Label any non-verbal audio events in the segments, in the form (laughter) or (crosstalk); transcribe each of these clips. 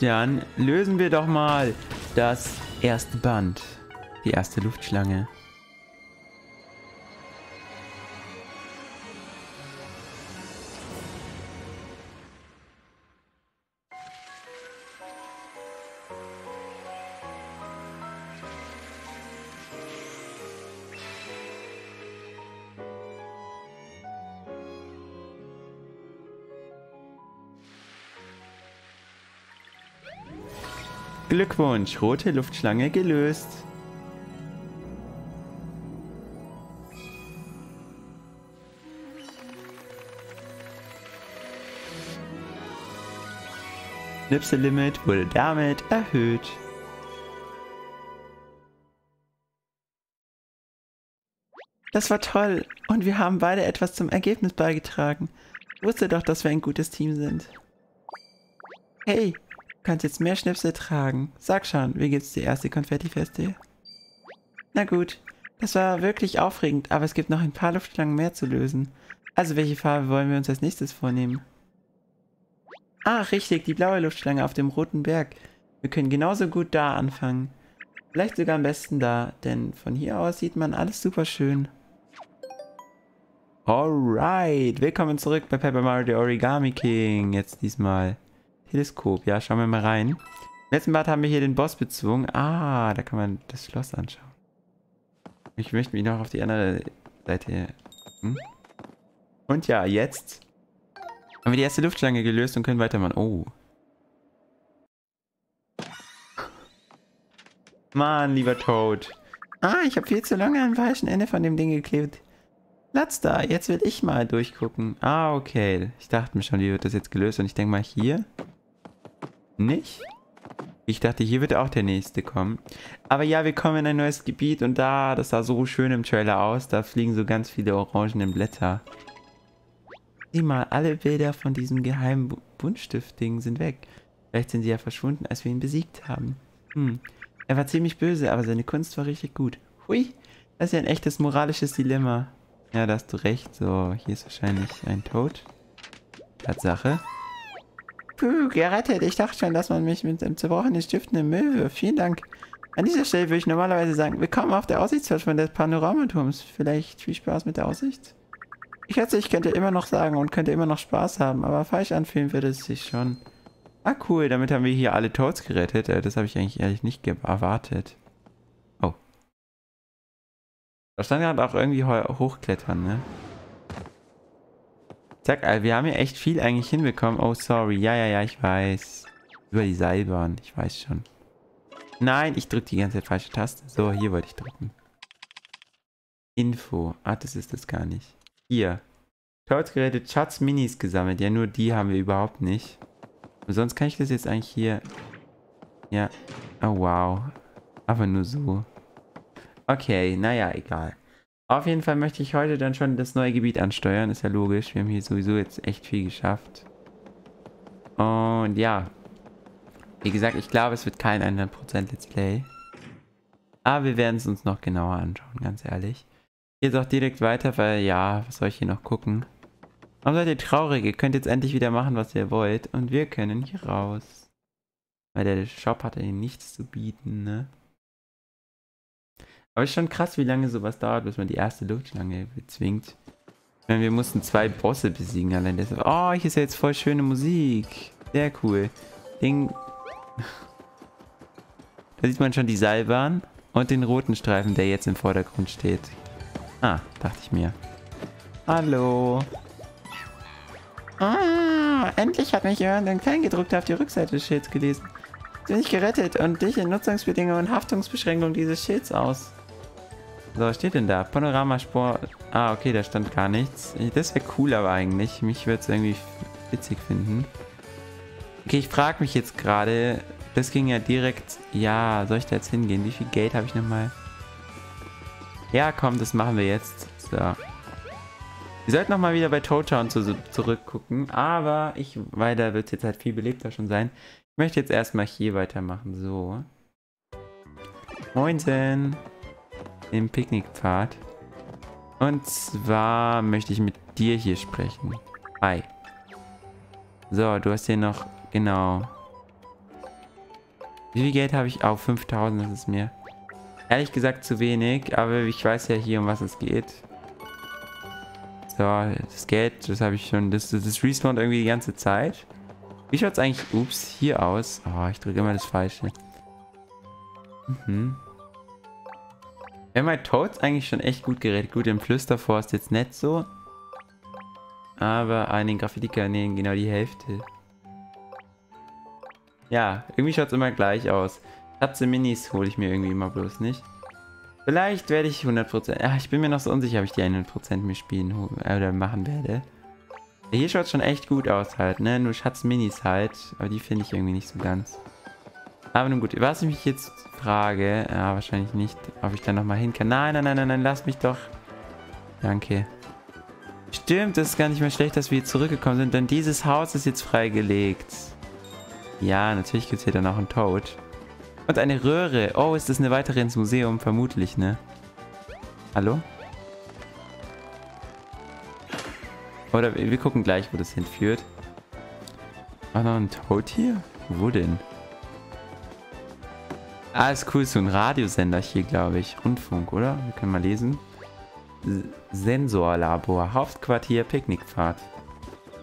Dann lösen wir doch mal das erste Band. Die erste Luftschlange. Glückwunsch, rote Luftschlange gelöst. Schnipsel-Limit wurde damit erhöht. Das war toll und wir haben beide etwas zum Ergebnis beigetragen. Ich wusste doch, dass wir ein gutes Team sind. Hey, kannst jetzt mehr Schnipsel tragen. Sag schon, wie geht's dir erste Konfetti-Feste? Na gut, das war wirklich aufregend, aber es gibt noch ein paar Luftschlangen mehr zu lösen. Also welche Farbe wollen wir uns als nächstes vornehmen? Ah, richtig, die blaue Luftschlange auf dem roten Berg. Wir können genauso gut da anfangen. Vielleicht sogar am besten da, denn von hier aus sieht man alles super schön. Alright, willkommen zurück bei Paper Mario The Origami King. Jetzt diesmal Teleskop. Ja, schauen wir mal rein. Im letzten Bad haben wir hier den Boss bezwungen. Ah, da kann man das Schloss anschauen. Ich möchte mich noch auf die andere Seite... Hm? Und ja, jetzt haben wir die erste Luftschlange gelöst und können weitermachen. Oh. Mann, lieber Toad. Ah, ich habe viel zu lange am falschen Ende von dem Ding geklebt. Platz da, jetzt will ich mal durchgucken. Ah, okay. Ich dachte mir schon, wie wird das jetzt gelöst? Und ich denke mal hier. Nicht? Ich dachte, hier wird auch der nächste kommen. Aber ja, wir kommen in ein neues Gebiet und da, das sah so schön im Trailer aus, da fliegen so ganz viele orangene Blätter. Sieh mal, alle Bilder von diesem geheimen Buntstift-Ding sind weg. Vielleicht sind sie ja verschwunden, als wir ihn besiegt haben. Hm. Er war ziemlich böse, aber seine Kunst war richtig gut. Hui, das ist ja ein echtes moralisches Dilemma. Ja, da hast du recht. So, hier ist wahrscheinlich ein Tod. Tatsache. Puh, gerettet. Ich dachte schon, dass man mich mit einem zerbrochenen Stift in Müll wirft. Vielen Dank. An dieser Stelle würde ich normalerweise sagen, willkommen auf der Aussichtsplattform des Panoramaturms. Vielleicht viel Spaß mit der Aussicht? Ich schätze, ich könnte immer noch sagen und könnte immer noch Spaß haben, aber falsch anfühlen würde es sich schon. Ah, cool. Damit haben wir hier alle Toads gerettet. Äh, das habe ich eigentlich ehrlich nicht erwartet. Oh. Da stand gerade auch irgendwie hochklettern, ne? Zack, wir haben hier echt viel eigentlich hinbekommen. Oh, sorry. Ja, ja, ja, ich weiß. Über die Seilbahn. Ich weiß schon. Nein, ich drücke die ganze Zeit falsche Taste. So, hier wollte ich drücken. Info. Ah, das ist das gar nicht. Hier. Toads-Geräte, Chats Minis gesammelt. Ja, nur die haben wir überhaupt nicht. Und sonst kann ich das jetzt eigentlich hier... Ja. Oh, wow. Aber nur so. Okay, naja, egal. Auf jeden Fall möchte ich heute dann schon das neue Gebiet ansteuern. Ist ja logisch. Wir haben hier sowieso jetzt echt viel geschafft. Und ja. Wie gesagt, ich glaube, es wird kein 100% Let's Play. Aber wir werden es uns noch genauer anschauen, ganz ehrlich. Geht auch direkt weiter, weil ja, was soll ich hier noch gucken? Warum seid ihr traurig? Ihr könnt jetzt endlich wieder machen, was ihr wollt. Und wir können hier raus. Weil der Shop hat ja nichts zu bieten, ne? Aber ist schon krass, wie lange sowas dauert, bis man die erste Luftschlange bezwingt. Ich meine, wir mussten zwei Bosse besiegen allein deshalb. Oh, hier ist ja jetzt voll schöne Musik. Sehr cool. Ding. (laughs) Da sieht man schon die Seilbahn und den roten Streifen, der jetzt im Vordergrund steht. Ah, dachte ich mir. Hallo. Ah, endlich hat mich jemand ein Kleingedruckter auf die Rückseite des Schilds gelesen. Bin ich gerettet und dich in Nutzungsbedingungen und Haftungsbeschränkung dieses Schilds aus. So, was steht denn da? Panoramaspor. Ah, okay, da stand gar nichts. Das wäre cool aber eigentlich. Mich würde es irgendwie witzig finden. Okay, ich frage mich jetzt gerade. Das ging ja direkt... Ja, soll ich da jetzt hingehen? Wie viel Geld habe ich nochmal? Ja, komm, das machen wir jetzt. So. Wir sollten nochmal wieder bei Toad Town zu, zurückgucken. Aber ich... Weil da wird es jetzt halt viel belebter schon sein. Ich möchte jetzt erstmal hier weitermachen. So. Moinsen im Picknickpfad. Und zwar möchte ich mit dir hier sprechen. Hi. So, du hast hier noch, genau. Wie viel Geld habe ich? Auch oh, 5000, das ist mir ehrlich gesagt zu wenig, aber ich weiß ja hier, um was es geht. So, das Geld, das habe ich schon, das, das respawnt irgendwie die ganze Zeit. Wie schaut es eigentlich, ups, hier aus? Oh, ich drücke immer das Falsche. Mhm. Ja, mein Toads eigentlich schon echt gut gerettet. Gut, im Flüsterforst jetzt nicht so. Aber an den Graffiti-Kanälen genau die Hälfte. Ja, irgendwie schaut es immer gleich aus. Katze Minis hole ich mir irgendwie immer bloß nicht. Vielleicht werde ich 100%. Ja, ich bin mir noch so unsicher, ob ich die 100% mir spielen oder machen werde. Hier schaut es schon echt gut aus halt, ne? Nur Schatz-Minis halt. Aber die finde ich irgendwie nicht so ganz. Aber nun gut, was ich mich jetzt frage, ja, wahrscheinlich nicht, ob ich da nochmal hin kann. Nein, nein, nein, nein, nein, lass mich doch. Danke. Stimmt, das ist gar nicht mehr schlecht, dass wir hier zurückgekommen sind, denn dieses Haus ist jetzt freigelegt. Ja, natürlich gibt es hier dann auch einen Toad. Und eine Röhre. Oh, ist das eine weitere ins Museum? Vermutlich, ne? Hallo? Oder wir gucken gleich, wo das hinführt. War noch ein Toad hier? Wo denn? Ah, ist cool. So ein Radiosender hier, glaube ich. Rundfunk, oder? Wir können mal lesen. Sensorlabor. Hauptquartier Picknickpfad.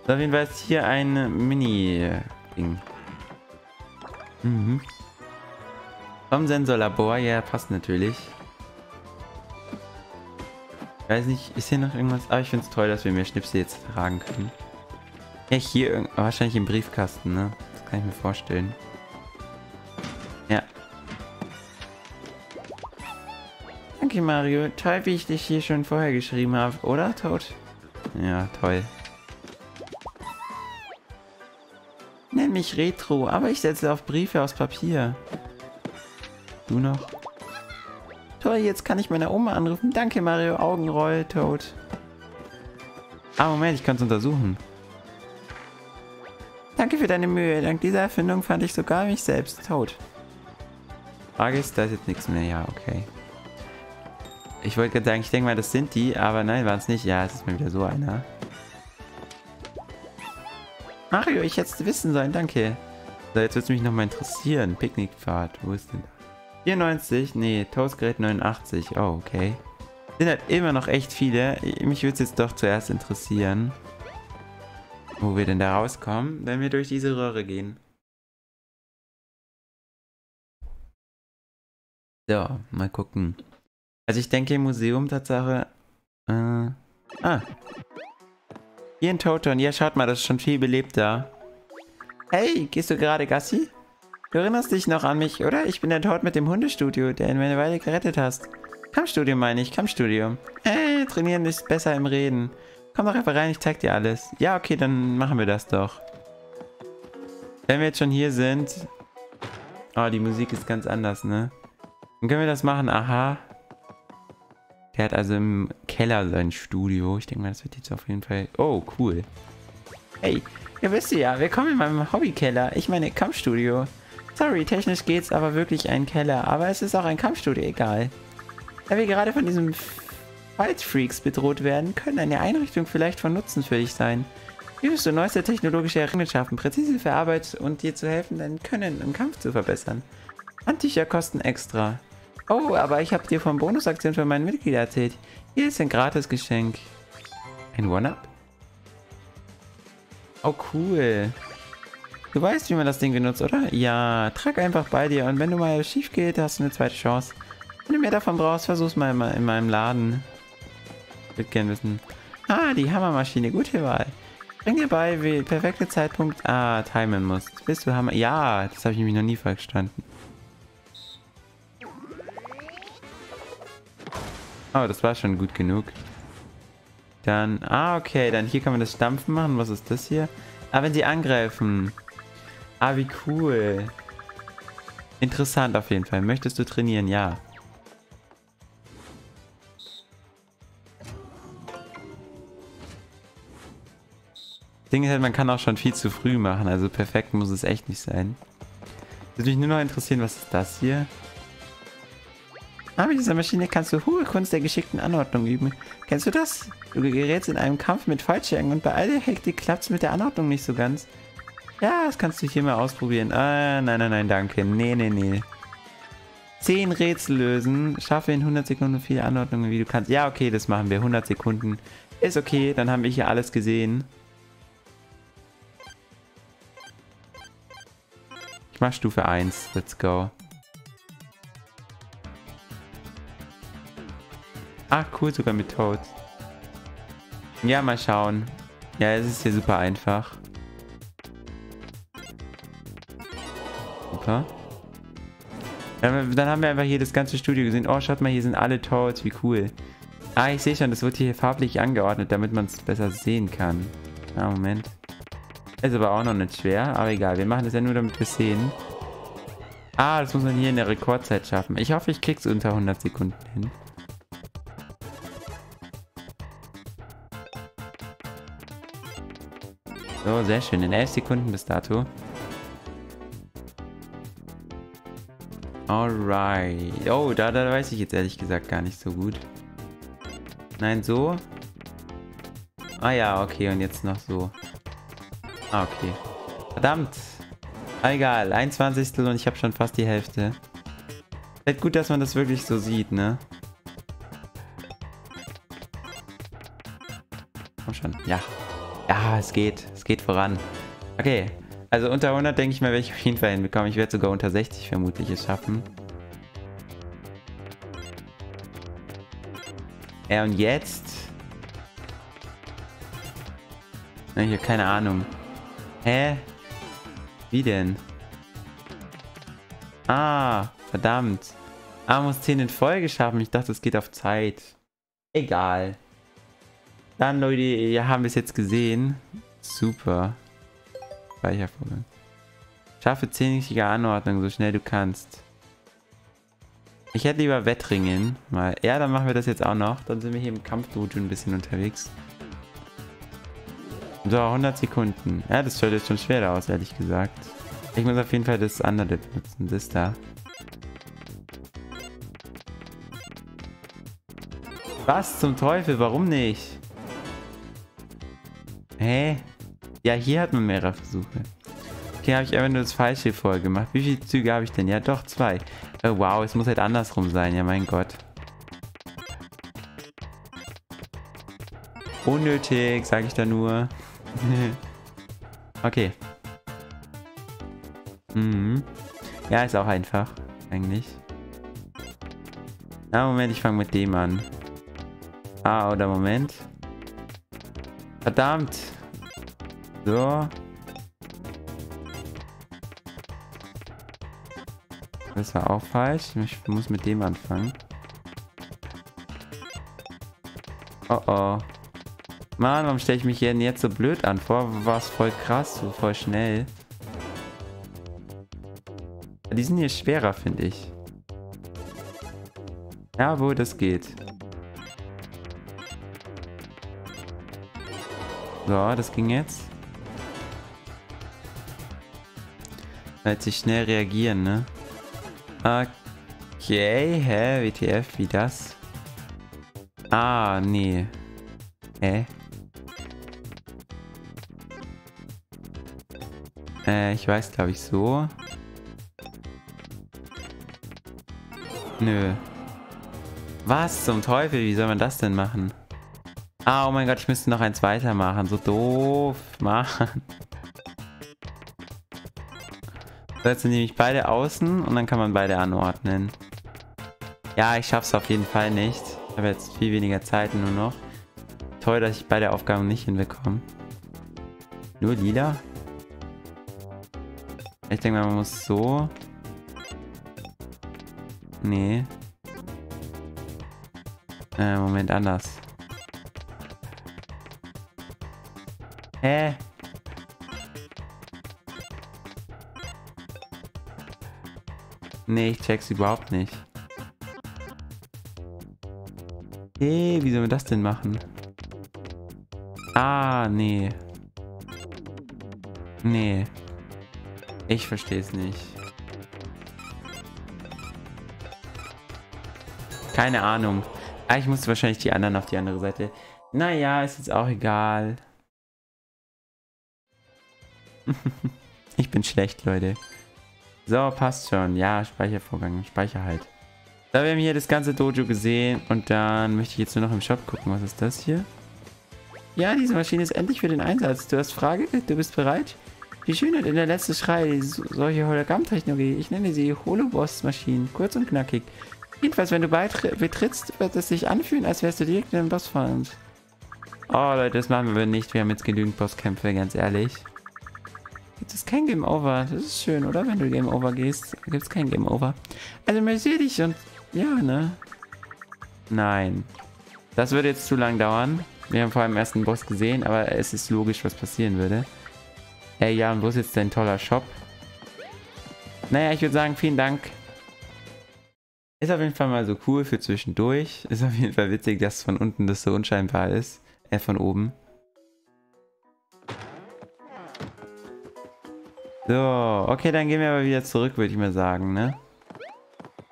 So, auf jeden Fall ist hier ein Mini-Ding. Mhm. Vom Sensorlabor, ja, passt natürlich. Ich weiß nicht, ist hier noch irgendwas? Aber ich finde es toll, dass wir mehr Schnipsel jetzt tragen können. Ja, hier wahrscheinlich im Briefkasten, ne? Das kann ich mir vorstellen. Danke, Mario. Toll, wie ich dich hier schon vorher geschrieben habe, oder, Toad? Ja, toll. Nenn mich Retro, aber ich setze auf Briefe aus Papier. Du noch? Toll, jetzt kann ich meine Oma anrufen. Danke, Mario. Augenroll, Toad. Ah, Moment, ich kann es untersuchen. Danke für deine Mühe. Dank dieser Erfindung fand ich sogar mich selbst tot. Frage ist, da ist jetzt nichts mehr. Ja, okay. Ich wollte gerade sagen, ich denke mal, das sind die, aber nein, waren es nicht. Ja, es ist mal wieder so einer. Mario, ich hätte es wissen sollen, danke. So, jetzt würde es mich nochmal interessieren. Picknickpfad, wo ist denn 94? Nee, Toastgerät 89. Oh, okay. Sind halt immer noch echt viele. Mich würde es jetzt doch zuerst interessieren, wo wir denn da rauskommen, wenn wir durch diese Röhre gehen. So, mal gucken. Also ich denke im Museum Tatsache... Äh, ah. Hier ein Toton. Ja, schaut mal, das ist schon viel belebter. Hey, gehst du gerade Gassi? Du erinnerst dich noch an mich, oder? Ich bin der Tod mit dem Hundestudio, der in meine Weile gerettet hast. Kampfstudio meine ich, Kampfstudio. Äh, trainieren ist besser im Reden. Komm doch einfach rein, ich zeig dir alles. Ja, okay, dann machen wir das doch. Wenn wir jetzt schon hier sind... Oh, die Musik ist ganz anders, ne? Dann können wir das machen, aha. Der hat also im Keller sein Studio. Ich denke mal, das wird jetzt auf jeden Fall... Oh, cool. Hey, ihr wisst ja, willkommen in meinem Hobbykeller. Ich meine Kampfstudio. Sorry, technisch geht's aber wirklich ein Keller, aber es ist auch ein Kampfstudio egal. Da wir gerade von diesem Fight Freaks bedroht werden, können eine Einrichtung vielleicht von Nutzen für dich sein. Wirst du neueste technologische Errungenschaften, präzise verarbeitet und dir zu helfen, dein Können im Kampf zu verbessern. Handtücher kosten extra. Oh, aber ich habe dir von Bonusaktionen für meinen Mitglieder erzählt. Hier ist ein Gratis-Geschenk. Ein One-Up? Oh, cool. Du weißt, wie man das Ding benutzt, oder? Ja, trag einfach bei dir und wenn du mal schief geht, hast du eine zweite Chance. Wenn du mehr davon brauchst, versuch's mal in meinem Laden. Ich würde gerne wissen. Ah, die Hammermaschine, gute Wahl. Bring dir bei, wie perfekte Zeitpunkt ah, timen musst. Bist du Hammer? Ja, das habe ich nämlich noch nie verstanden. Oh, das war schon gut genug. Dann, ah, okay, dann hier kann man das Stampfen machen. Was ist das hier? Ah, wenn sie angreifen. Ah, wie cool. Interessant auf jeden Fall. Möchtest du trainieren? Ja. Ding ist halt, man kann auch schon viel zu früh machen, also perfekt muss es echt nicht sein. Würde mich nur noch interessieren, was ist das hier? Ah, mit dieser Maschine kannst du hohe Kunst der geschickten Anordnung üben. Kennst du das? Du gerätst in einem Kampf mit Fallschirmen und bei all der Hektik klappt es mit der Anordnung nicht so ganz. Ja, das kannst du hier mal ausprobieren. Ah, nein, nein, nein, danke. Nee, nee, nee. 10 Rätsel lösen. Schaffe in 100 Sekunden viele Anordnungen, wie du kannst. Ja, okay, das machen wir. 100 Sekunden. Ist okay, dann haben wir hier alles gesehen. Ich mach Stufe 1. Let's go. Ach, cool, sogar mit Toad. Ja, mal schauen. Ja, es ist hier super einfach. Super. Dann haben wir einfach hier das ganze Studio gesehen. Oh, schaut mal, hier sind alle Toads. Wie cool. Ah, ich sehe schon, das wird hier farblich angeordnet, damit man es besser sehen kann. Ah, Moment. Ist aber auch noch nicht schwer, aber egal. Wir machen das ja nur, damit wir sehen. Ah, das muss man hier in der Rekordzeit schaffen. Ich hoffe, ich krieg's unter 100 Sekunden hin. So, sehr schön. In 11 Sekunden bis dato. Alright. Oh, da, da weiß ich jetzt ehrlich gesagt gar nicht so gut. Nein, so. Ah ja, okay. Und jetzt noch so. Ah, okay. Verdammt. Ah, egal. 21. und ich habe schon fast die Hälfte. Halt gut, dass man das wirklich so sieht, ne? Komm schon. Ja. Ja, es geht. Geht voran. Okay. Also unter 100 denke ich mal, werde ich auf jeden Fall hinbekommen. Ich werde sogar unter 60 vermutlich es schaffen. Ja, und jetzt? Na, hier, keine Ahnung. Hä? Wie denn? Ah, verdammt. Ah, muss 10 in Folge schaffen. Ich dachte, es geht auf Zeit. Egal. Dann, Leute, ja, haben es jetzt gesehen. Super. Speichervorgang. Schaffe 10 richtige Anordnungen, so schnell du kannst. Ich hätte lieber Wettringen. Mal. Ja, dann machen wir das jetzt auch noch. Dann sind wir hier im Kampfdojo ein bisschen unterwegs. So, 100 Sekunden. Ja, das schaut jetzt schon schwerer aus, ehrlich gesagt. Ich muss auf jeden Fall das andere benutzen. Das da. Was zum Teufel? Warum nicht? Hä? Ja, hier hat man mehrere Versuche. Okay, habe ich einfach nur das Falsche vorher gemacht. Wie viele Züge habe ich denn? Ja, doch, zwei. Oh, wow, es muss halt andersrum sein. Ja, mein Gott. Unnötig, sage ich da nur. (laughs) okay. Mhm. Ja, ist auch einfach. Eigentlich. Na, Moment, ich fange mit dem an. Ah, oder Moment. Verdammt. So. Das war auch falsch. Ich muss mit dem anfangen. Oh oh. Mann, warum stelle ich mich hier jetzt so blöd an? Vor war es voll krass, so voll schnell. Die sind hier schwerer, finde ich. Ja, wo das geht. So, das ging jetzt. Halt sich schnell reagieren, ne? Okay, hä? WTF, wie das? Ah, nee. Hä? Äh, ich weiß, glaube ich, so. Nö. Was zum Teufel? Wie soll man das denn machen? Ah, oh mein Gott, ich müsste noch eins weitermachen. So doof. Mann. So, jetzt sind nämlich beide außen und dann kann man beide anordnen. Ja, ich schaff's auf jeden Fall nicht. Ich habe jetzt viel weniger Zeit nur noch. Toll, dass ich beide Aufgaben nicht hinbekomme. Nur lila? Ich denke mal, man muss so. Nee. Äh, Moment, anders. Hä? Nee, ich check's überhaupt nicht. Hey, wie sollen wir das denn machen? Ah, nee. Nee. Ich verstehe es nicht. Keine Ahnung. Ah, ich musste wahrscheinlich die anderen auf die andere Seite. Naja, ist jetzt auch egal. (laughs) Ich bin schlecht, Leute. So, passt schon. Ja, Speichervorgang. Speicher halt. Da wir haben hier das ganze Dojo gesehen und dann möchte ich jetzt nur noch im Shop gucken. Was ist das hier? Ja, diese Maschine ist endlich für den Einsatz. Du hast Frage? Du bist bereit? Die Schönheit in der letzte Schrei, solche Hologrammtechnologie. Ich nenne sie Holoboss-Maschinen. Kurz und knackig. Jedenfalls, wenn du betrittst, wird es sich anfühlen, als wärst du direkt in den Bossfeind. Oh Leute, das machen wir nicht. Wir haben jetzt genügend Bosskämpfe, ganz ehrlich. Gibt es kein Game Over. Das ist schön, oder? Wenn du Game Over gehst, gibt es kein Game Over. Also amüsier dich und... Ja, ne? Nein. Das würde jetzt zu lang dauern. Wir haben vor allem erst einen Boss gesehen, aber es ist logisch, was passieren würde. Hey, ja, und wo ist jetzt dein toller Shop? Naja, ich würde sagen, vielen Dank. Ist auf jeden Fall mal so cool für zwischendurch. Ist auf jeden Fall witzig, dass von unten das so unscheinbar ist. Äh, von oben. So, okay, dann gehen wir aber wieder zurück, würde ich mal sagen, ne?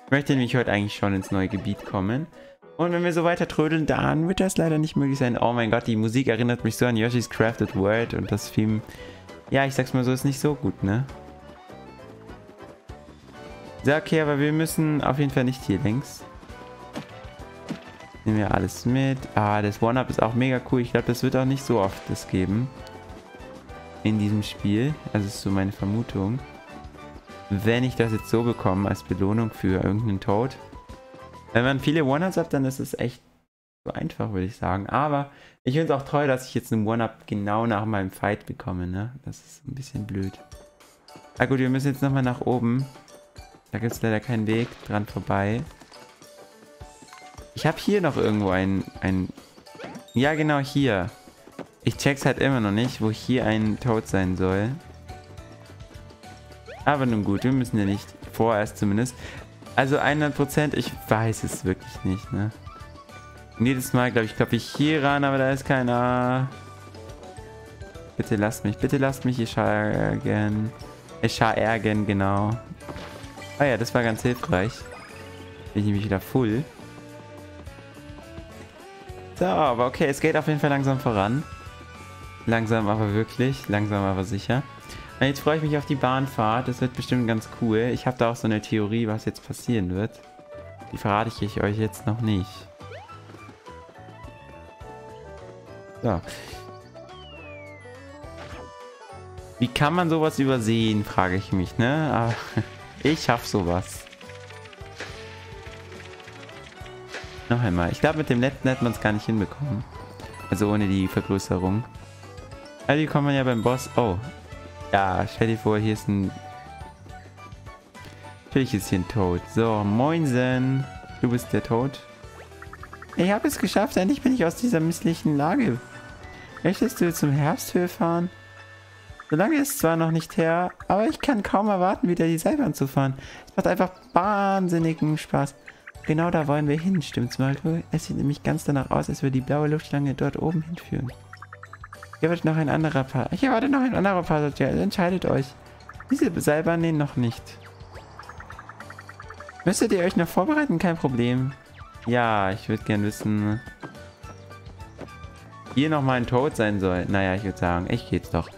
Ich möchte nämlich heute eigentlich schon ins neue Gebiet kommen. Und wenn wir so weiter trödeln, dann wird das leider nicht möglich sein. Oh mein Gott, die Musik erinnert mich so an Yoshi's Crafted World und das Theme, ja, ich sag's mal so, ist nicht so gut, ne? So, okay, aber wir müssen auf jeden Fall nicht hier längs. Nehmen wir alles mit. Ah, das One-Up ist auch mega cool. Ich glaube, das wird auch nicht so oft das geben. In diesem Spiel. Also ist so meine Vermutung. Wenn ich das jetzt so bekomme als Belohnung für irgendeinen Tod, wenn man viele One-Ups hat, dann ist es echt so einfach, würde ich sagen. Aber ich finde es auch toll, dass ich jetzt einen One-Up genau nach meinem Fight bekomme, ne? Das ist ein bisschen blöd. Na gut, wir müssen jetzt nochmal nach oben. Da gibt es leider keinen Weg dran vorbei. Ich habe hier noch irgendwo ein, ein... Ja, genau hier. Ich check's halt immer noch nicht, wo hier ein Toad sein soll. Aber nun gut, wir müssen ja nicht vorerst zumindest. Also 100%, ich weiß es wirklich nicht, ne? Und jedes Mal, glaube ich, glaube ich hier ran, aber da ist keiner. Bitte lasst mich, bitte lasst mich Ich ärgern. Ich ärgern, genau. Ah ja, das war ganz hilfreich. Bin ich nämlich wieder full. So, aber okay, es geht auf jeden Fall langsam voran. Langsam aber wirklich, langsam aber sicher. Jetzt freue ich mich auf die Bahnfahrt. Das wird bestimmt ganz cool. Ich habe da auch so eine Theorie, was jetzt passieren wird. Die verrate ich euch jetzt noch nicht. So. Wie kann man sowas übersehen, frage ich mich, ne? Aber (laughs) ich schaff sowas. Noch einmal. Ich glaube, mit dem letzten hätte man es gar nicht hinbekommen. Also ohne die Vergrößerung. Die kommen ja beim Boss. Oh, ja, stell dir vor, hier ist ein... Natürlich ist hier ein Toad. So, moinsen. Du bist der Tod. Ich habe es geschafft. Endlich bin ich aus dieser misslichen Lage. Möchtest du zum Herbsthöhe fahren? Solange ist zwar noch nicht her, aber ich kann kaum erwarten, wieder die Seilbahn zu fahren. Es macht einfach wahnsinnigen Spaß. Genau da wollen wir hin, stimmt's, Marco? Es sieht nämlich ganz danach aus, als würde die blaue Luftschlange dort oben hinführen. Hier wird noch ein anderer Part. Hier wartet noch ein anderer Part. Ja, entscheidet euch. Diese Seilbahn nee, noch nicht. Müsstet ihr euch noch vorbereiten? Kein Problem. Ja, ich würde gern wissen... Hier nochmal ein Tod sein soll. Naja, ich würde sagen, ich geht's doch.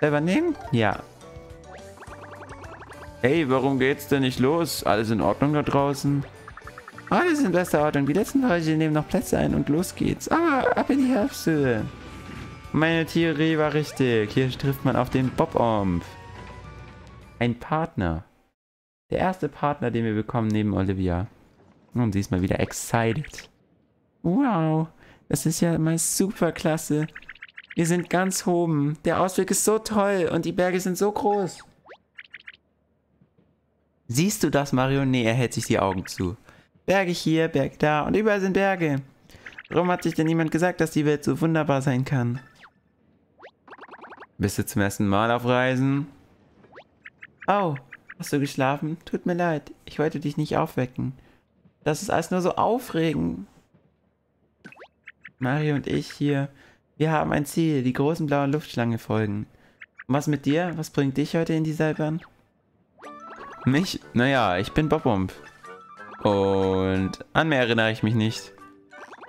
Selber nehmen? Ja. Hey, warum geht's denn nicht los? Alles in Ordnung da draußen? Alles in bester Ordnung. Die letzten Leute nehmen noch Plätze ein und los geht's. Aber ab in die Herbsthöhe. Meine Theorie war richtig. Hier trifft man auf den Bob-Omb. Ein Partner. Der erste Partner, den wir bekommen neben Olivia. Und sie ist mal wieder excited. Wow, das ist ja mal super klasse. Wir sind ganz oben. Der Ausblick ist so toll und die Berge sind so groß. Siehst du das, Mario? Nee, er hält sich die Augen zu. Berge hier, Berge da und überall sind Berge. Warum hat sich denn niemand gesagt, dass die Welt so wunderbar sein kann? Bist du zum ersten Mal auf Reisen? Oh, hast du geschlafen? Tut mir leid, ich wollte dich nicht aufwecken. Das ist alles nur so aufregend. Mario und ich hier, wir haben ein Ziel, die großen blauen Luftschlange folgen. Und was mit dir? Was bringt dich heute in die Seilbahn? Mich? Naja, ich bin Bobomb. Und an mehr erinnere ich mich nicht.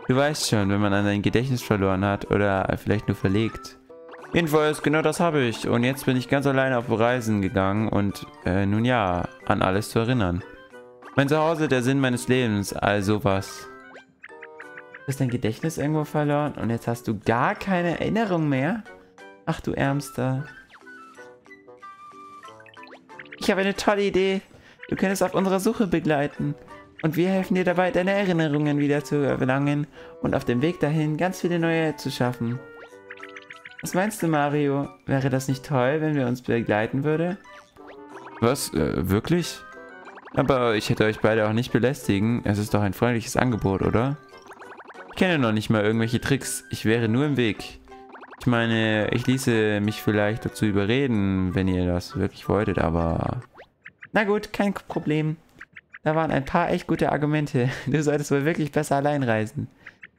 Du weißt schon, wenn man an dein Gedächtnis verloren hat oder vielleicht nur verlegt. Jedenfalls, genau das habe ich. Und jetzt bin ich ganz alleine auf Reisen gegangen und äh, nun ja, an alles zu erinnern. Mein Zuhause, der Sinn meines Lebens, also was. Du hast dein Gedächtnis irgendwo verloren und jetzt hast du gar keine Erinnerung mehr? Ach du Ärmster. Ich habe eine tolle Idee. Du könntest auf unserer Suche begleiten. Und wir helfen dir dabei, deine Erinnerungen wieder zu erlangen und auf dem Weg dahin ganz viele neue zu schaffen. Was meinst du, Mario? Wäre das nicht toll, wenn wir uns begleiten würde? Was? Äh, wirklich? Aber ich hätte euch beide auch nicht belästigen. Es ist doch ein freundliches Angebot, oder? Ich kenne noch nicht mal irgendwelche Tricks. Ich wäre nur im Weg. Ich meine, ich ließe mich vielleicht dazu überreden, wenn ihr das wirklich wolltet, aber... Na gut, kein Problem. Da waren ein paar echt gute Argumente. (laughs) Du solltest wohl wirklich besser allein reisen.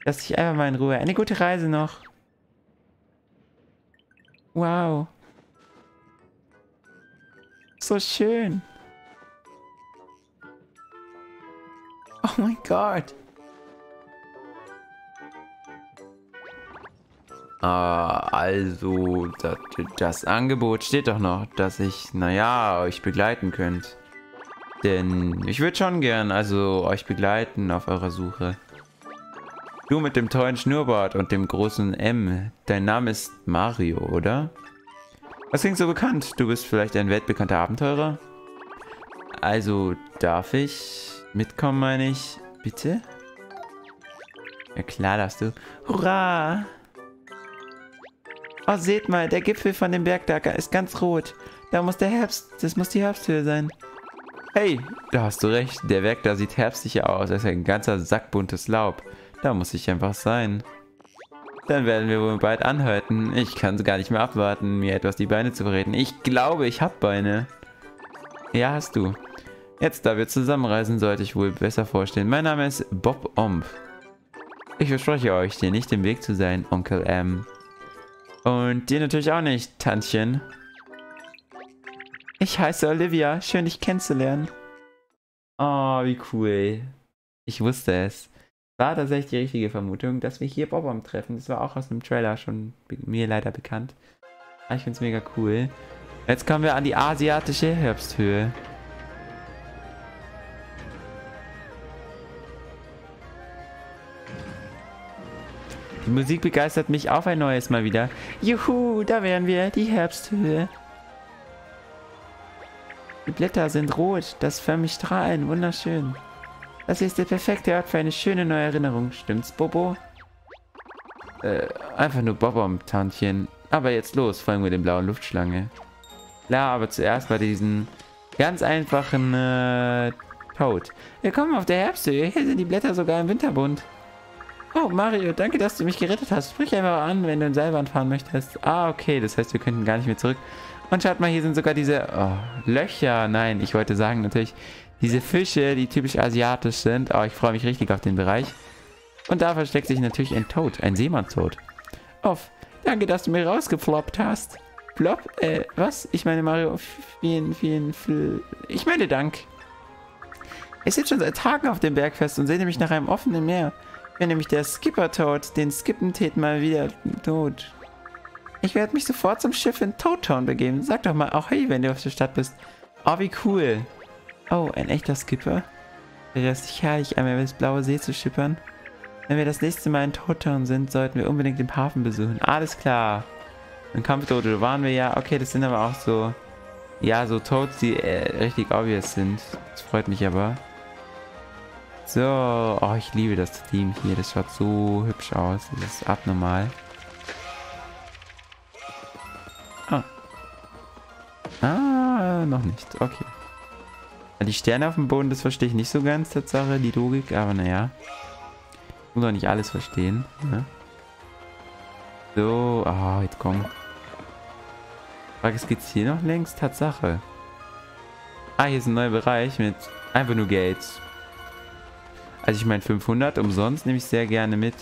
Lass dich einfach mal in Ruhe. Eine gute Reise noch. Wow. So schön. Oh mein Gott. Ah, also, das, das, Angebot steht doch noch, dass ich, naja, euch begleiten könnt. Denn ich würde schon gern, also, euch begleiten auf eurer Suche. Du mit dem tollen Schnurrbart und dem großen M. Dein Name ist Mario, oder? Was klingt so bekannt? Du bist vielleicht ein weltbekannter Abenteurer? Also, darf ich mitkommen, meine ich? Bitte? Ja, klar darfst du. Hurra! Oh, seht mal, der Gipfel von dem Berg da ist ganz rot. Da muss der Herbst, das muss die Herbsthöhe sein. Hey, da hast du recht. Der Berg da sieht herbstlicher aus als ein ganzer Sack buntes Laub. Da muss ich einfach sein. Dann werden wir wohl bald anhalten. Ich kann gar nicht mehr abwarten, mir etwas die Beine zu verreden. Ich glaube, ich habe Beine. Ja, hast du. Jetzt, da wir zusammenreisen, sollte ich wohl besser vorstellen. Mein Name ist Bob Omb. Ich verspreche euch, dir nicht im Weg zu sein, Onkel M. Und dir natürlich auch nicht, Tantchen. Ich heiße Olivia. Schön, dich kennenzulernen. Oh, wie cool. Ich wusste es war tatsächlich die richtige Vermutung, dass wir hier Bobom treffen. Das war auch aus dem Trailer schon mir leider bekannt. Aber ich finde es mega cool. Jetzt kommen wir an die asiatische Herbsthöhe. Die Musik begeistert mich auf ein neues Mal wieder. Juhu, da wären wir, die Herbsthöhe. Die Blätter sind rot, das förmlich strahlen, wunderschön. Das ist der perfekte Ort für eine schöne neue Erinnerung. Stimmt's, Bobo? Äh, einfach nur Bobom-Tantchen. Aber jetzt los, folgen wir den blauen Luftschlange. Klar, aber zuerst bei diesen ganz einfachen äh, Toad. Willkommen auf der Herbsthöhe. Hier sind die Blätter sogar im Winterbund. Oh, Mario, danke, dass du mich gerettet hast. Sprich einfach an, wenn du in Seilbahn fahren möchtest. Ah, okay, das heißt, wir könnten gar nicht mehr zurück. Und schaut mal, hier sind sogar diese oh, Löcher. Nein, ich wollte sagen, natürlich diese Fische, die typisch asiatisch sind. Oh, ich freue mich richtig auf den Bereich. Und da versteckt sich natürlich ein Toad, ein Seemannstod. Off, danke, dass du mir rausgefloppt hast. Flop? Äh, was? Ich meine, Mario, vielen, vielen, vielen... Ich meine, Dank. Ich sitze schon seit Tagen auf dem Berg fest und sehne mich nach einem offenen Meer. Wenn nämlich der Skipper-Toad den Skippentät mal wieder tot. Ich werde mich sofort zum Schiff in Toad Town begeben. Sag doch mal auch hey, wenn du auf der Stadt bist. Oh, wie cool. Oh, ein echter Skipper? Wäre es nicht herrlich, einmal über das blaue See zu schippern? Wenn wir das nächste Mal in Totown sind, sollten wir unbedingt den Hafen besuchen. Alles klar. In Kampfdodo waren wir ja. Okay, das sind aber auch so... Ja, so Toads, die äh, richtig obvious sind. Das freut mich aber. So. Oh, ich liebe das Team hier. Das schaut so hübsch aus. Das ist abnormal. Ah. Ah, noch nicht. Okay. Die Sterne auf dem Boden, das verstehe ich nicht so ganz, Tatsache, die Logik, aber naja. Ich muss auch nicht alles verstehen. Ne? So, ah, oh, jetzt komm. Frage ist, geht's hier noch längs? Tatsache. Ah, hier ist ein neuer Bereich mit einfach nur Gates. Also ich meine 500 umsonst nehme ich sehr gerne mit.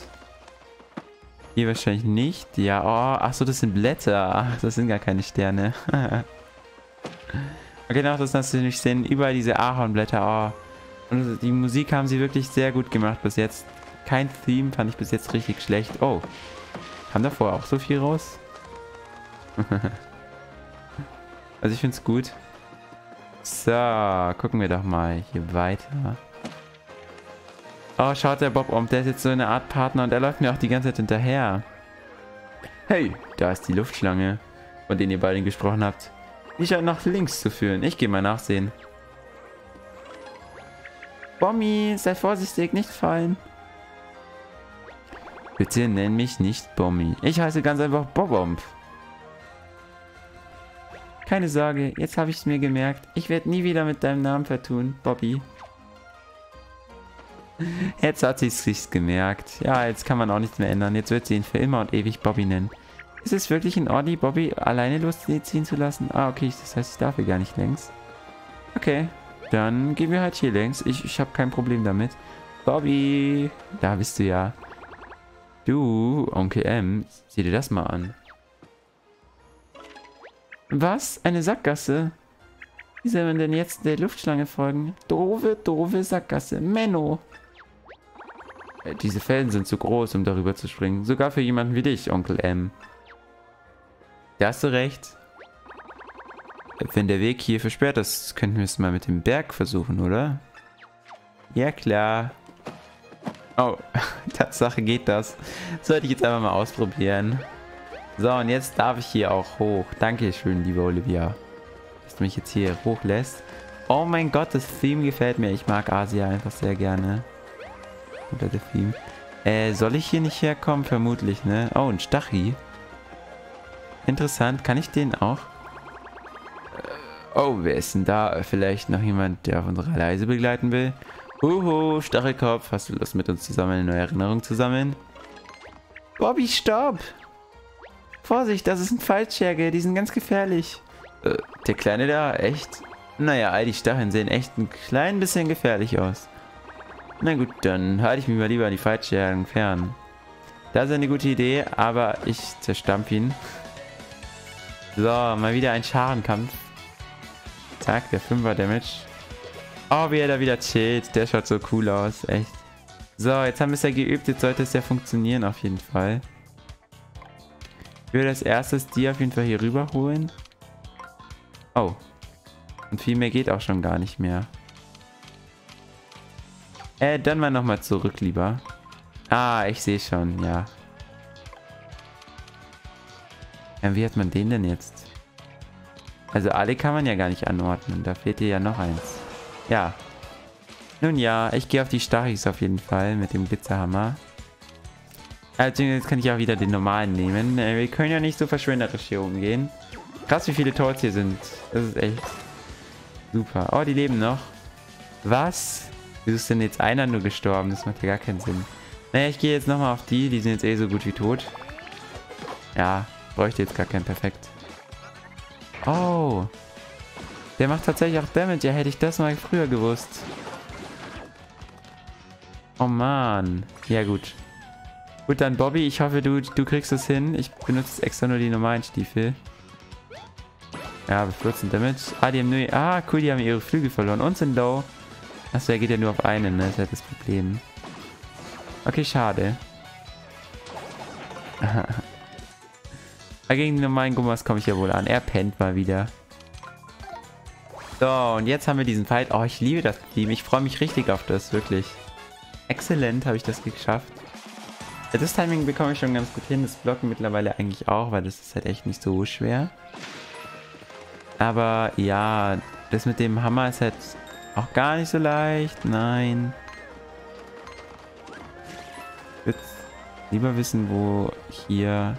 Hier wahrscheinlich nicht. Ja, oh, ach so, das sind Blätter. Ach, das sind gar keine Sterne. (laughs) Genau, das natürlich Sinn. Überall diese Ahornblätter. Oh. Und die Musik haben sie wirklich sehr gut gemacht bis jetzt. Kein Theme fand ich bis jetzt richtig schlecht. Oh. Kam da vorher auch so viel raus? (laughs) also ich finde es gut. So, gucken wir doch mal hier weiter. Oh, schaut der Bob um, der ist jetzt so eine Art Partner und er läuft mir auch die ganze Zeit hinterher. Hey, da ist die Luftschlange, von denen ihr beiden gesprochen habt. Scheint nach links zu führen. Ich gehe mal nachsehen. Bommi, sei vorsichtig, nicht fallen. Bitte nenn mich nicht Bommi. Ich heiße ganz einfach Bobomb. Keine Sorge, jetzt habe ich es mir gemerkt. Ich werde nie wieder mit deinem Namen vertun, Bobby. Jetzt hat sie es sich gemerkt. Ja, jetzt kann man auch nichts mehr ändern. Jetzt wird sie ihn für immer und ewig Bobby nennen. Ist es wirklich in Ordnung, Bobby alleine losziehen zu lassen? Ah, okay, das heißt, ich darf hier gar nicht längs. Okay, dann gehen wir halt hier längs. Ich, ich habe kein Problem damit. Bobby, da bist du ja. Du, Onkel M, sieh dir das mal an. Was? Eine Sackgasse? Wie soll man denn jetzt der Luftschlange folgen? Doofe, doofe Sackgasse. Menno. Äh, diese Felsen sind zu groß, um darüber zu springen. Sogar für jemanden wie dich, Onkel M. Da hast du recht. Wenn der Weg hier versperrt ist, könnten wir es mal mit dem Berg versuchen, oder? Ja, klar. Oh, (laughs) Tatsache geht das. Sollte ich jetzt einfach mal ausprobieren. So, und jetzt darf ich hier auch hoch. Dankeschön, liebe Olivia. Dass du mich jetzt hier hochlässt. Oh mein Gott, das Theme gefällt mir. Ich mag Asia einfach sehr gerne. Oder der Theme. Äh, soll ich hier nicht herkommen? Vermutlich, ne? Oh, ein Stachi. Interessant. Kann ich den auch? Äh, oh, wer ist denn da? Vielleicht noch jemand, der auf unserer Reise begleiten will? Huhu, Stachelkopf, hast du Lust mit uns zusammen eine neue Erinnerung zu sammeln? Bobby, stopp! Vorsicht, das ist ein Fallscherge, die sind ganz gefährlich. Äh, der Kleine da, echt? Naja, all die Stacheln sehen echt ein klein bisschen gefährlich aus. Na gut, dann halte ich mich mal lieber an die Fallschergen fern. Das ist eine gute Idee, aber ich zerstampf ihn. So, mal wieder ein Scharenkampf. Zack, der 5er Damage. Oh, wie er da wieder chillt. Der schaut so cool aus, echt. So, jetzt haben wir es ja geübt. Jetzt sollte es ja funktionieren auf jeden Fall. Ich würde als erstes die auf jeden Fall hier rüber holen. Oh. Und viel mehr geht auch schon gar nicht mehr. Äh, dann mal nochmal zurück lieber. Ah, ich sehe schon, ja. Ja. Wie hat man den denn jetzt? Also alle kann man ja gar nicht anordnen. Da fehlt dir ja noch eins. Ja. Nun ja, ich gehe auf die Stachis auf jeden Fall mit dem Glitzerhammer. Also jetzt kann ich auch wieder den normalen nehmen. Äh, wir können ja nicht so verschwenderisch hier umgehen. Krass, wie viele Toads hier sind. Das ist echt super. Oh, die leben noch. Was? Wieso ist denn jetzt einer nur gestorben? Das macht ja gar keinen Sinn. Naja, ich gehe jetzt nochmal auf die. Die sind jetzt eh so gut wie tot. Ja, bräuchte jetzt gar keinen Perfekt. Oh. Der macht tatsächlich auch Damage. Ja, hätte ich das mal früher gewusst. Oh man. Ja, gut. Gut, dann Bobby, ich hoffe, du, du kriegst es hin. Ich benutze extra nur die normalen Stiefel. Ja, 14 Damage. Ah, die haben nur... Ah, cool, die haben ihre Flügel verloren und sind low. Achso, er geht ja nur auf einen, ne? Das ist halt das Problem. Okay, schade. (laughs) Gegen die normalen Gummas komme ich ja wohl an. Er pennt mal wieder. So, und jetzt haben wir diesen Fight. Oh, ich liebe das Team. Ich freue mich richtig auf das, wirklich. Exzellent habe ich das geschafft. Das Timing bekomme ich schon ganz gut hin. Das Blocken mittlerweile eigentlich auch, weil das ist halt echt nicht so schwer. Aber ja, das mit dem Hammer ist halt auch gar nicht so leicht. Nein. Ich würde lieber wissen, wo hier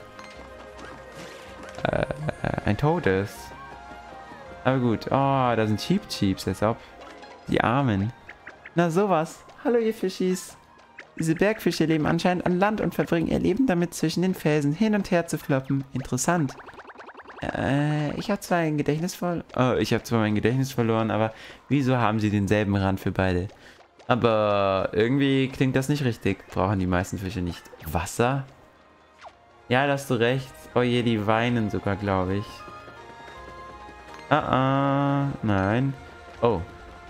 äh, ein Tod ist. Aber gut. Oh, da sind Cheap Cheeps, als ob. Die Armen. Na sowas. Hallo ihr Fischis. Diese Bergfische leben anscheinend an Land und verbringen ihr Leben damit, zwischen den Felsen hin und her zu floppen. Interessant. Äh, ich habe zwar ein Gedächtnis verloren. Oh, ich habe zwar mein Gedächtnis verloren, aber wieso haben sie denselben Rand für beide? Aber irgendwie klingt das nicht richtig. Brauchen die meisten Fische nicht Wasser? Ja, da hast du recht. Oh je, die weinen sogar, glaube ich. Ah, ah, nein. Oh,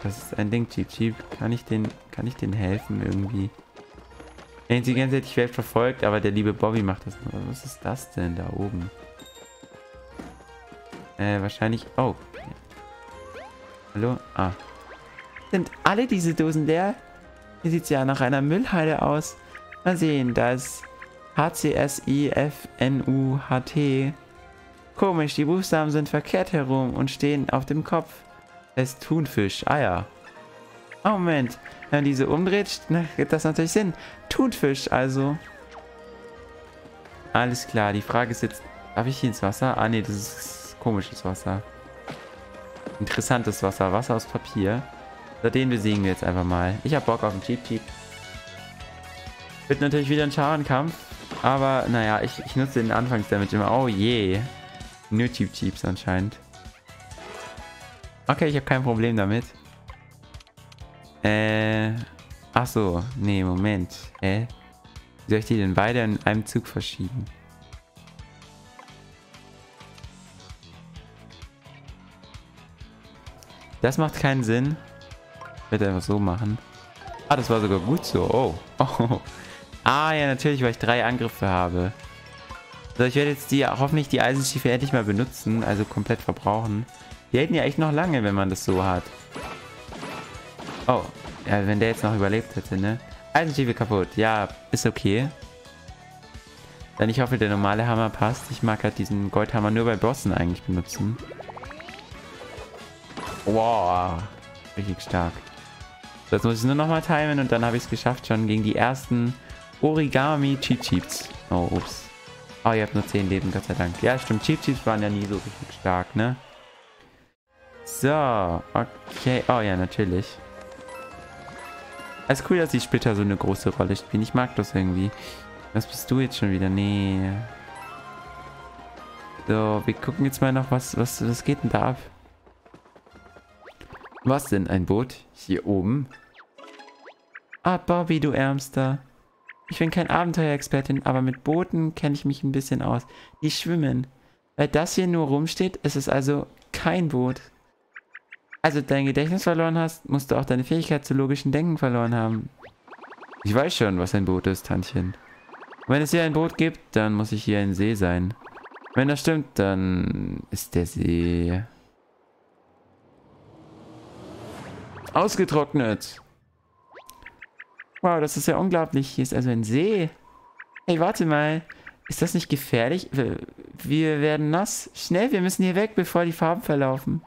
das ist ein Ding, Cheap Cheap. Kann ich den, kann ich den helfen irgendwie? Die ganze Zeit, ich werde verfolgt, aber der liebe Bobby macht das. Was ist das denn da oben? Äh, wahrscheinlich... Oh. Hallo? Ah. Sind alle diese Dosen leer? Hier sieht es ja nach einer Müllhalde aus. Mal sehen, da ist H-C-S-I-F-N-U-H-T. Komisch, die Buchstaben sind verkehrt herum und stehen auf dem Kopf. Es Thunfisch. Ah ja. Oh, Moment. Wenn man diese umdreht, (laughs) gibt das natürlich Sinn. Thunfisch, also. Alles klar. Die Frage ist jetzt, darf ich hier ins Wasser? Ah, nee, das ist komisches Wasser. Interessantes Wasser. Wasser aus Papier. So, den besiegen wir jetzt einfach mal. Ich hab Bock auf einen Cheap Cheap. Wird natürlich wieder ein Scharenkampf. Aber, naja, ich, ich nutze den Anfangsdamage immer. Oh je. Nur Cheap Cheeps anscheinend. Okay, ich habe kein Problem damit. Äh. Ach so. Nee, Moment. Hä? Wie soll ich die denn beide in einem Zug verschieben? Das macht keinen Sinn. Ich werde einfach so machen. Ah, das war sogar gut so. Oh. (laughs) oh. Ah, ja, natürlich, weil ich drei Angriffe habe. So, ich werde jetzt die hoffentlich die Eisenstiefel endlich mal benutzen, also komplett verbrauchen. Die hätten ja echt noch lange, wenn man das so hat. Oh, ja, wenn der jetzt noch überlebt hätte, ne? Eisenstiefel kaputt. Ja, ist okay. Dann ich hoffe, der normale Hammer passt. Ich mag halt diesen Goldhammer nur bei Bossen eigentlich benutzen. Wow. Richtig stark. So, jetzt muss ich nur noch mal timen und dann habe ich es geschafft schon gegen die ersten Origami Cheat Sheets. Oh, ups. Oh, ihr habt nur 10 Leben, Gott sei Dank. Ja, stimmt. Cheat Sheets waren ja nie so richtig stark, ne? So, okay. Oh ja, natürlich. Es ist cool, dass die Splitter so eine große Rolle spielen. Ich mag das irgendwie. Was bist du jetzt schon wieder? Nee. So, wir gucken jetzt mal noch, was, was, was geht denn da ab? Was denn? Ein Boot? Hier oben? Ah, Bobby, du Ärmster. Ich bin kein Abenteuerexpertin, aber mit Booten kenne ich mich ein bisschen aus. Die schwimmen. Weil das hier nur rumsteht, ist es also kein Boot. Also dein Gedächtnis verloren hast, musst du auch deine Fähigkeit zu logischen Denken verloren haben. Ich weiß schon, was ein Boot ist, Tantchen. wenn es hier ein Boot gibt, dann muss ich hier ein See sein. Wenn das stimmt, dann ist der See... Ausgetrocknet. Wow, das ist ja unglaublich. Hier ist also ein See. Hey, warte mal. Ist das nicht gefährlich? Wir werden nass. Schnell, wir müssen hier weg, bevor die Farben verlaufen.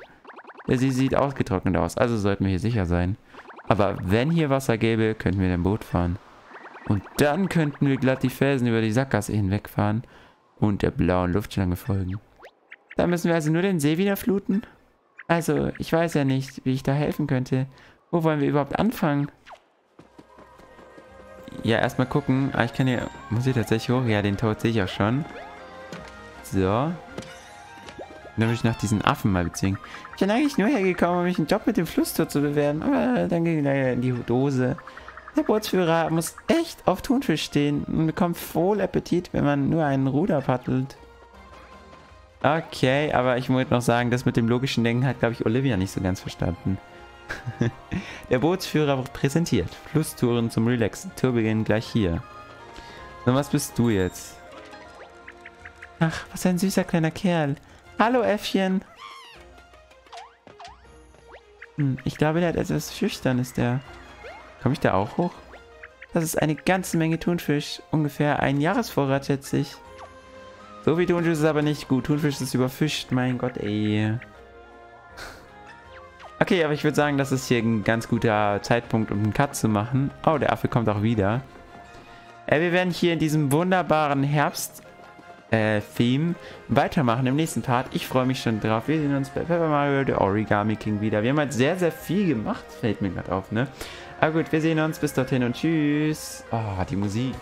Der See sieht ausgetrocknet aus, also sollten wir hier sicher sein. Aber wenn hier Wasser gäbe, könnten wir ein Boot fahren. Und dann könnten wir glatt die Felsen über die Sackgasse hinwegfahren und der blauen Luftschlange folgen. Dann müssen wir also nur den See wieder fluten? Also, ich weiß ja nicht, wie ich da helfen könnte. Wo wollen wir überhaupt anfangen? Ja, erstmal gucken. Ah, ich kann hier... Muss ich tatsächlich hoch? Ja, den Tod sehe ich auch schon. So. Dann will ich nach diesen Affen mal bezwingen. Ich bin eigentlich nur hergekommen, um mich einen Job mit dem Flusstor zu bewerben. Aber dann ging er in die Dose. Der Bootsführer muss echt auf Thunfisch stehen und bekommt voll Appetit, wenn man nur einen Ruder paddelt. Okay, aber ich muss noch sagen, das mit dem logischen Denken hat, glaube ich, Olivia nicht so ganz verstanden. (laughs) Der Bootsführer wird präsentiert. Flusstouren zum Relaxen. Tourbeginn gleich hier. So, was bist du jetzt? Ach, was ein süßer kleiner Kerl. Hallo, Äffchen. Hm, ich glaube, der hat etwas Schüchternes, der. Komme ich da auch hoch? Das ist eine ganze Menge Thunfisch. Ungefähr ein Jahresvorrat, schätze ich. So wie Thunfisch ist aber nicht gut. Thunfisch ist überfischt. Mein Gott, ey. Okay, aber ich würde sagen, das ist hier ein ganz guter Zeitpunkt, um einen Cut zu machen. Oh, der Affe kommt auch wieder. Äh, wir werden hier in diesem wunderbaren Herbst-Theme äh, weitermachen im nächsten Part. Ich freue mich schon drauf. Wir sehen uns bei Pepper Mario, der Origami King wieder. Wir haben halt sehr, sehr viel gemacht, fällt mir gerade auf, ne? Aber gut, wir sehen uns. Bis dorthin und tschüss. Oh, die Musik.